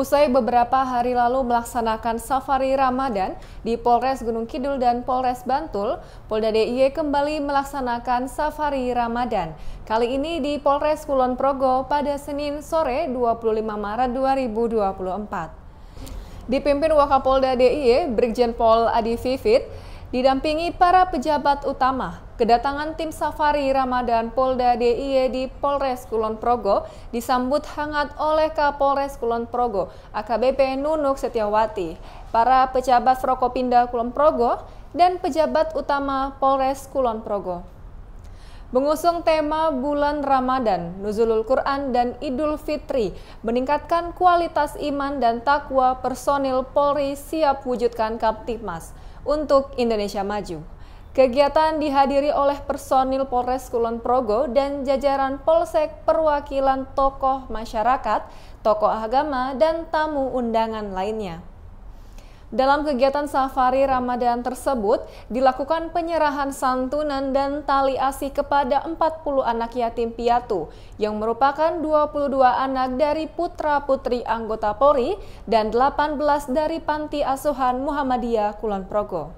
Usai beberapa hari lalu melaksanakan safari Ramadan di Polres Gunung Kidul dan Polres Bantul, Polda DIY kembali melaksanakan safari Ramadan. Kali ini di Polres Kulon Progo pada Senin sore 25 Maret 2024. Dipimpin Wakapolda DIY Brigjen Pol Adi Vivit, didampingi para pejabat utama. Kedatangan tim safari Ramadan Polda DIY di Polres Kulon Progo disambut hangat oleh Kapolres Kulon Progo, AKBP Nunuk Setiawati, para pejabat Frokopinda Kulon Progo, dan pejabat utama Polres Kulon Progo. Mengusung tema bulan Ramadan, Nuzulul Quran dan Idul Fitri, meningkatkan kualitas iman dan takwa personil Polri siap wujudkan Kaptipmas untuk Indonesia Maju. Kegiatan dihadiri oleh personil Polres Kulon Progo dan jajaran Polsek perwakilan tokoh masyarakat, tokoh agama, dan tamu undangan lainnya. Dalam kegiatan safari Ramadan tersebut, dilakukan penyerahan santunan dan tali asih kepada 40 anak yatim piatu yang merupakan 22 anak dari putra-putri anggota Polri dan 18 dari panti asuhan Muhammadiyah Kulon Progo.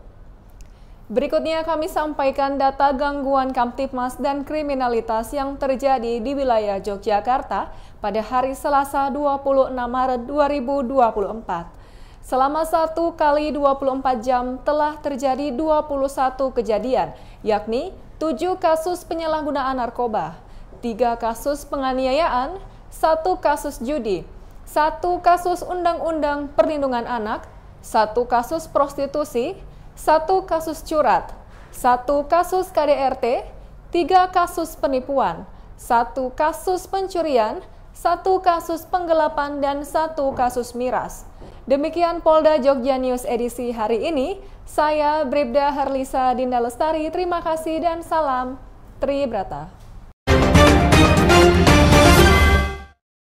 Berikutnya kami sampaikan data gangguan Kamtipmas dan kriminalitas yang terjadi di wilayah Yogyakarta pada hari Selasa 26 Maret 2024. Selama satu kali 24 jam telah terjadi 21 kejadian, yakni 7 kasus penyalahgunaan narkoba, 3 kasus penganiayaan, 1 kasus judi, 1 kasus undang-undang perlindungan anak, 1 kasus prostitusi, satu kasus curat, satu kasus KDRT, tiga kasus penipuan, satu kasus pencurian, satu kasus penggelapan, dan satu kasus miras. Demikian Polda Jogja News edisi hari ini. Saya Bribda Harlisa Dinda Lestari, terima kasih dan salam Tribrata.